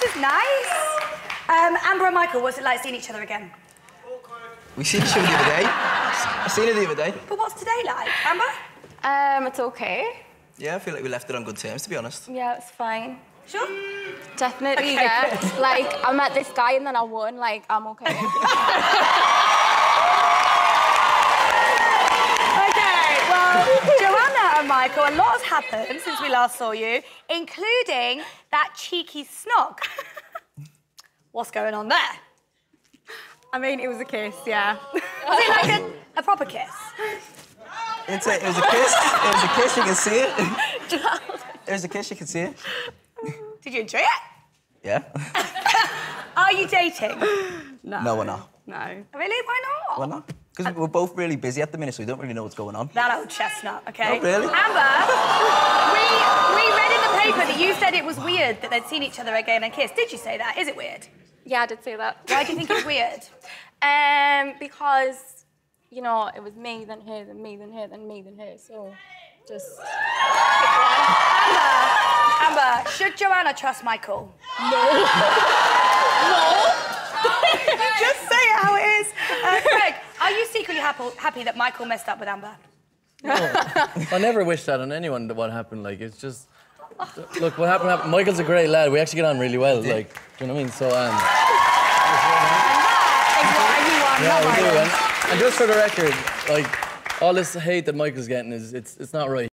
this is nice. Um, Amber and Michael, what's it like seeing each other again? We seen each other the other day. I seen her the other day. But what's today like, Amber? Um, it's okay. Yeah, I feel like we left it on good terms, to be honest. Yeah, it's fine. Sure. Definitely, Okay, yeah. good. Like, I met this guy and then I won. Like, I'm okay. Okay, well, Joanna and Michael, a lot has happened since we last saw you, including that cheeky snog. What's going on there? I mean, it was a kiss, yeah. Was it like a, a proper kiss? It's a, it was a kiss. It was a kiss. You can see it. It was a kiss. You can see it. Did you enjoy it? Yeah. Are you dating? No. No, we're not. No. Really? Why not? We're not. Because we're both really busy at the minute, so we don't really know what's going on. That old chestnut, okay? Not really. Amber, we, we read in the paper that you said it was weird that they'd seen each other again and kissed. Did you say that? Is it weird? yeah, I did say that. Why do you think it's weird? Um, because, you know, it was me, then her, then me, then her, then me, then her. So, just. Amber, Amber, should Joanna trust Michael? Just say it how it is. Uh, Greg, are you secretly happy, happy that Michael messed up with Amber? No. I never wish that on anyone. That what happened, like it's just. Look, what happened, happened. Michael's a great lad. We actually get on really well. Like, do you know what I mean? So, um, yeah, we do. And, and just for the record, like, all this hate that Michael's getting is it's it's not right.